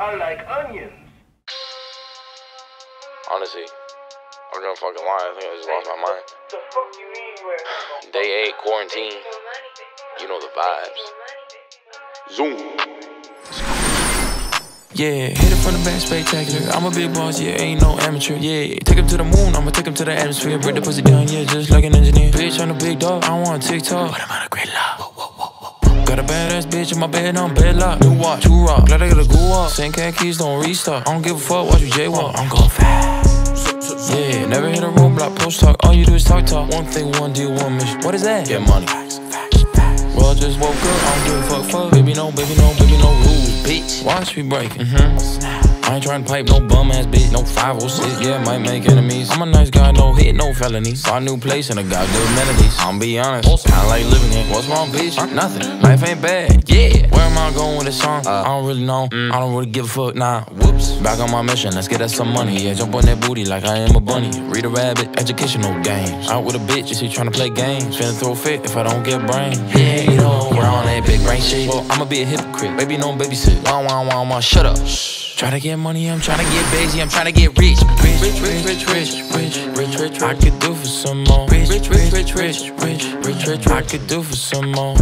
are like onions. Honestly, I'm gonna fucking lie. I think I just lost my mind. The fuck you mean where? Day eight, quarantine. You know the vibes. Zoom. Yeah, hit it from the back, spectacular. I'm a big boss, yeah, ain't no amateur. Yeah, take him to the moon, I'ma take him to the atmosphere. Break the pussy down, yeah, just like an engineer. Bitch, I'm a big dog, I want TikTok. But I'm on a great love. Got a badass bitch in my bed, on bed lock. New watch, two rock. Glad I got a goo up. Same cat keys, don't restart. I don't give a fuck, watch you jaywalk. I'm going fast. Yeah, never hit a roadblock, post talk. All you do is talk talk. One thing, one deal, one mission. What is that? Get money. Well, just woke up, I don't give a fuck, fuck. Baby, no, baby, no, baby, no rules, bitch. Watch me break, mm-hmm. I ain't tryna pipe no bum ass bitch, no 506, yeah, might make enemies. I'm a nice guy, no hit, no felonies. Bought a new place and I got good amenities. I'm be honest, kinda like living here. What's wrong, bitch? Nothing. Life ain't bad, yeah. Where am I going with this song? Uh. I don't really know. Mm. I don't really give a fuck, nah. Whoops. Back on my mission, let's get us some money. Yeah, jump on that booty like I am a bunny. Reader Rabbit, educational games. Out with a bitch, is he tryna play games? Finna throw a fit if I don't get brain. Yeah, you know, that big brain shit. Well, I'ma be a hypocrite. Baby, no babysit. Wah, wah, wah, wah, shut up. Try to get money, I'm tryna get busy, I'm tryna get rich. Rich, rich, rich, rich, rich, rich, rich, rich. I could do for some more. Rich, rich, rich, rich, rich, rich, rich, rich. I could do for some more.